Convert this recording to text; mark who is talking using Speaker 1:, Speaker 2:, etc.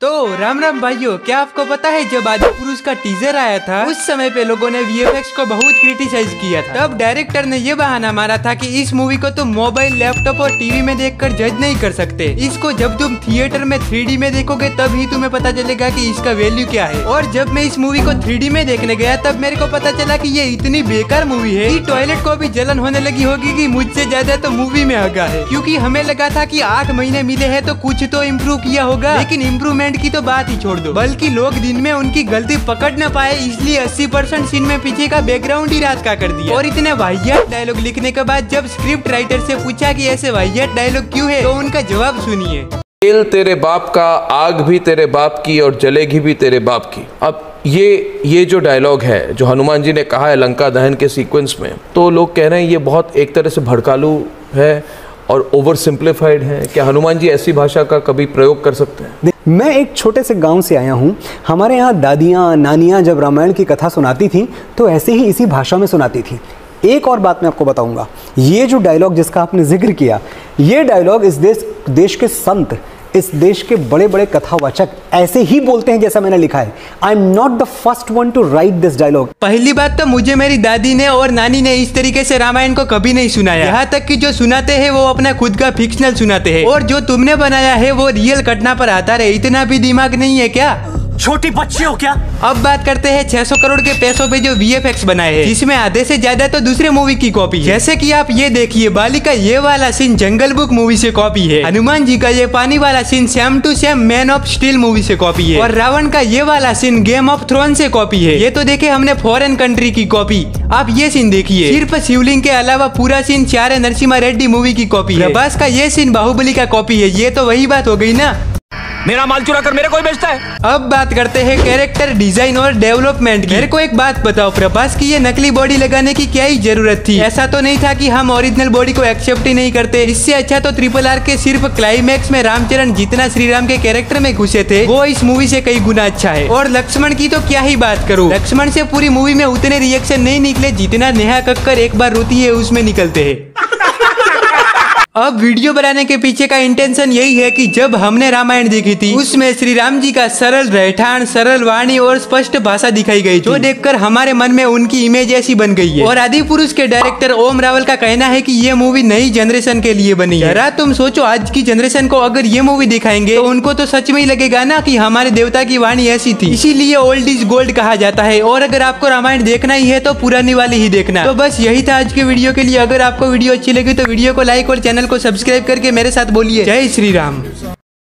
Speaker 1: तो राम राम भाइयों, क्या आपको पता है जब आदि पुरुष का टीजर आया था, उस समय पे लोगों ने वीएफएक्स को बहुत क्रिटिसाइज किया था। तब डायरेक्टर ने ये बहाना मारा था कि इस मूवी को तुम मोबाइल लैपटॉप और टीवी में देखकर जज नहीं कर सकते। इसको जब तुम थिएटर में थ्री में देखोगे तब ही तुम्हें पता चलेगा की इसका वैल्यू क्या है। और जब मैं इस मूवी को थ्री में देखने गया, तब मेरे को पता चला की ये इतनी बेकार मूवी है कि टॉयलेट को भी जलन होने लगी होगी की मुझसे ज़्यादा तो मूवी में हगा है। क्यूँकी हमें लगा था की आठ महीने मिले है तो कुछ तो इम्प्रूव किया होगा। लेकिन इम्प्रूवमेंट की तो बात ही छोड़ दो। बल्कि लोग दिन में उनकी गलती पकड़ न पाए, इसलिए 80 परसेंट सीन में पीछे का बैकग्राउंड ही रात का कर दिया। और इतने वाहियात डायलॉग लिखने के बाद जब स्क्रिप्ट राइटर से पूछा कि ऐसे वाहियात डायलॉग क्यों है तो उनका जवाब सुनिए।
Speaker 2: तेल तेरे बाप का, आग भी तेरे बाप की और जलेगी भी तेरे बाप की। अब ये ये जो डायलॉग है, जो हनुमान जी ने कहा है लंका दहन के सीक्वेंस में तो लोग कह रहे हैं ये बहुत एक तरह से भड़कालू है और ओवर सिंप्लीफाइड है। क्या हनुमान जी ऐसी भाषा का कभी प्रयोग कर सकते हैं?
Speaker 3: मैं एक छोटे से गाँव से आया हूँ। हमारे यहाँ दादियाँ, नानियाँ जब रामायण की कथा सुनाती थीं तो ऐसे ही इसी भाषा में सुनाती थीं। एक और बात मैं आपको बताऊँगा। ये जो डायलॉग जिसका आपने ज़िक्र किया, ये डायलॉग इस देश देश के संत इस देश के बड़े बड़े कथावाचक ऐसे ही बोलते हैं जैसा मैंने लिखा है। I am not the first one to write this dialogue
Speaker 1: पहली बात तो मुझे मेरी दादी ने और नानी ने इस तरीके से रामायण को कभी नहीं सुनाया। यहाँ तक कि जो सुनाते हैं, वो अपना खुद का फिक्शनल सुनाते हैं। और जो तुमने बनाया है, वो रियल घटना पर आता है। इतना भी दिमाग नहीं है क्या?
Speaker 4: छोटी बच्ची हो क्या?
Speaker 1: अब बात करते हैं 600 करोड़ के पैसों पे जो वीएफएक्स बनाए हैं। जिसमें आधे से ज़्यादा तो दूसरे मूवी की कॉपी है। जैसे कि आप ये देखिए बाली का ये वाला सीन जंगल बुक मूवी से कॉपी है। हनुमान जी का ये पानी वाला scene same to same man of steel movie से कॉपी है। और रावण का ये वाला सीन गेम ऑफ़ थ्रोन से कॉपी है। ये तो देखे हमने फॉरेन कंट्री की कॉपी आप ये सीन देखिए। सिर्फ़ शिवलिंग के अलावा पूरा सीन चार नरसिम्हा रेड्डी मूवी की कॉपी है। बस का ये सीन बाहुबली का कॉपी है। ये तो वही बात हो गई ना?
Speaker 4: मेरा माल चुरा कर मेरे कोई बेचता है?
Speaker 1: अब बात करते हैं कैरेक्टर डिज़ाइन और डेवलपमेंट की। मेरे को एक बात बताओ प्रभास, की ये नकली बॉडी लगाने की क्या ही ज़रूरत थी? ऐसा तो नहीं था कि हम ओरिजिनल बॉडी को एक्सेप्ट ही नहीं करते। इससे अच्छा तो ट्रिपल आर के सिर्फ़ क्लाइमैक्स में रामचरण जितना श्री राम के कैरेक्टर में घुसे थे, वो इस मूवी से कई गुना अच्छा है। और लक्ष्मण की तो क्या ही बात करूँ? लक्ष्मण से पूरी मूवी में उतने रिएक्शन नहीं निकले जितना नेहा कक्कर एक बार रोती है, उसमें निकलते हैं। अब वीडियो बनाने के पीछे का इंटेंशन यही है कि जब हमने रामायण देखी थी, उसमें श्री राम जी का सरल रहठान सरल वाणी और स्पष्ट भाषा दिखाई गई जो देखकर हमारे मन में उनकी इमेज ऐसी बन गई है। और आदि पुरुष के डायरेक्टर ओम रावल का कहना है कि ये मूवी नई जनरेशन के लिए बनी है। जरा तुम सोचो, आज की जनरेशन को अगर ये मूवी दिखाएँगे तो उनको तो सच में ही लगेगा ना कि हमारे देवता की वाणी ऐसी थी। इसीलिए ओल्ड इज़ गोल्ड कहा जाता है। और अगर आपको रामायण देखना ही है तो पुरानी वाली ही देखना। तो बस यही था आज के वीडियो के लिए। अगर आपको वीडियो अच्छी लगी तो वीडियो को लाइक और चैनल को सब्सक्राइब करके मेरे साथ बोलिए। जय श्री राम।